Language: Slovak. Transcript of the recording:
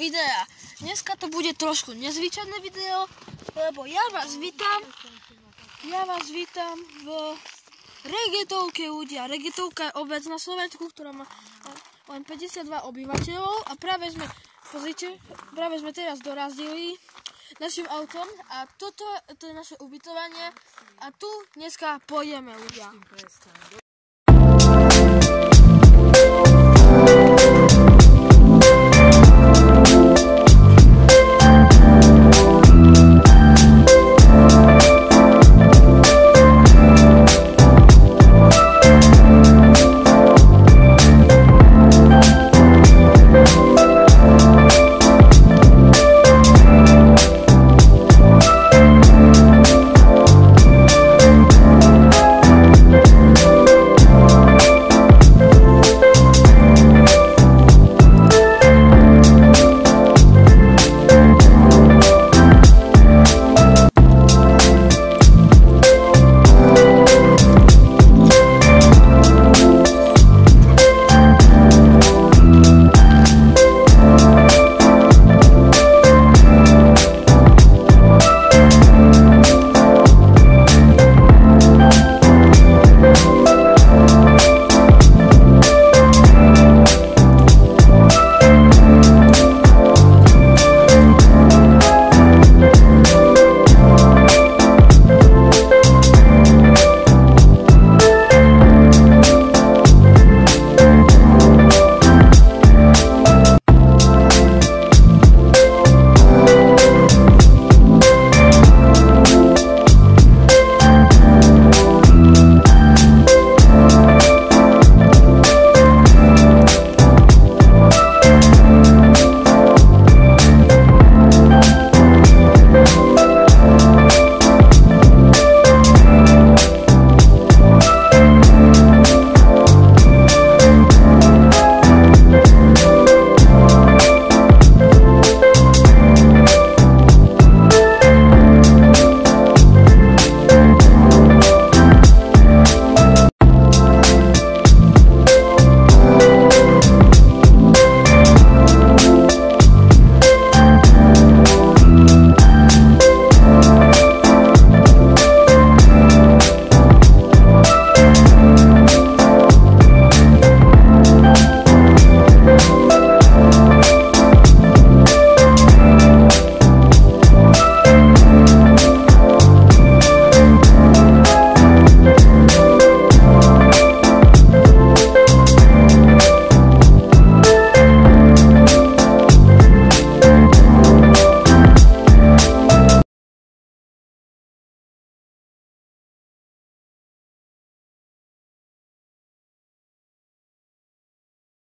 videa. Dneska to bude trošku nezvyčajné video, lebo ja vás vítam. Ja vás vítam v Regetovke ľudia. Regetovka je obec na Slovensku, ktorá má eh, len 52 obyvateľov a práve sme, pozrite, práve sme teraz dorazili našim autom a toto to je naše ubytovanie a tu dneska pojeme ľudia.